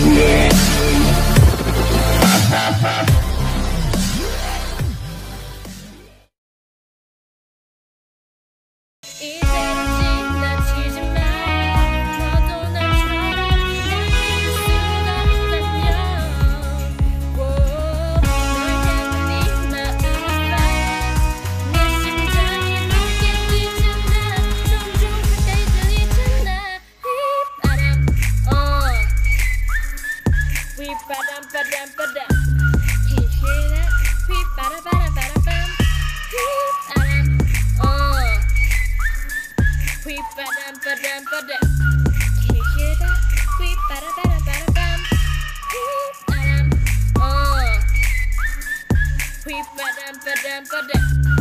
이 Ba dum ba dum ba dum. Can you hear that? Peep ba da ba da ba da ba. Oh. Peep ba dum ba ba. Can you hear that? Peep ba da ba da ba da Oh. Peep ba dum ba.